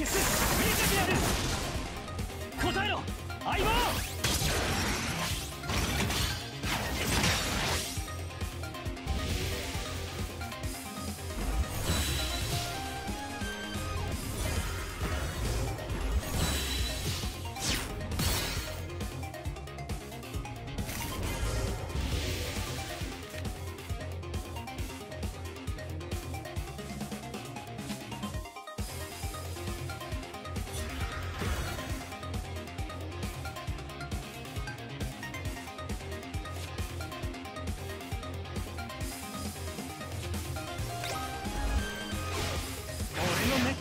消す。見せてやる。答えろ。相棒。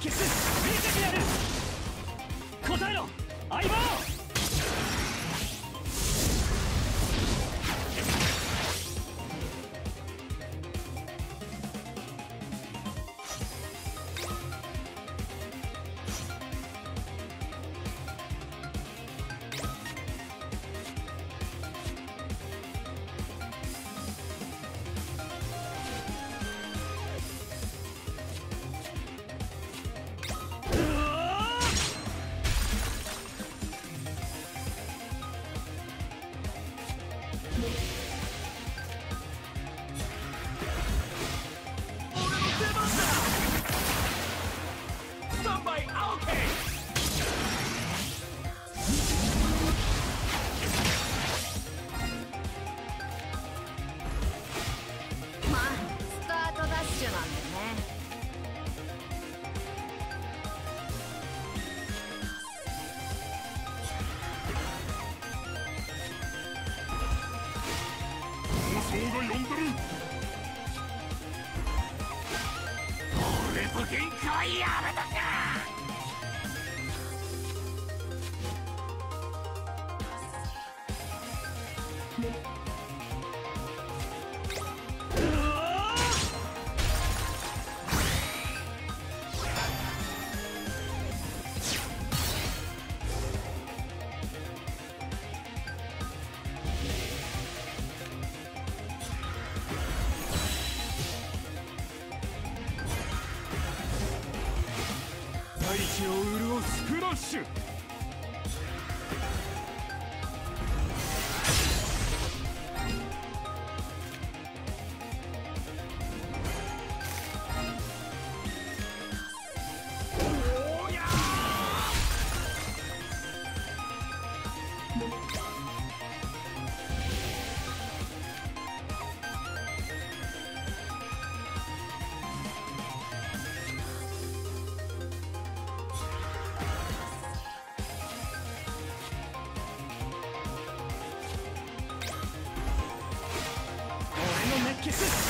消す。見せてやる。答えろ。相棒。が呼んでる俺と限界やめとけ大地を潤すクラッシュ。Itu.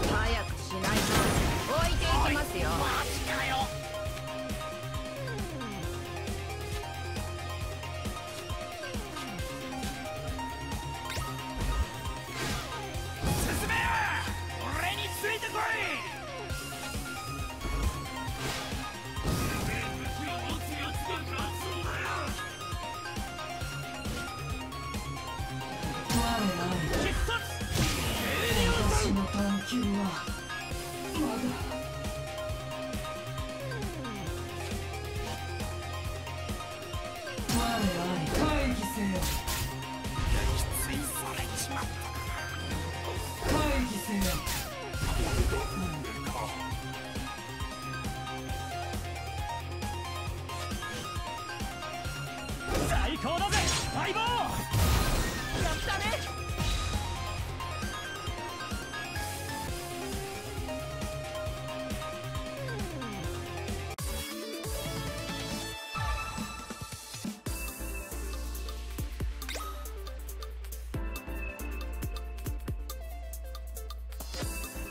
早くしないと。置いていきますよ。君はまだ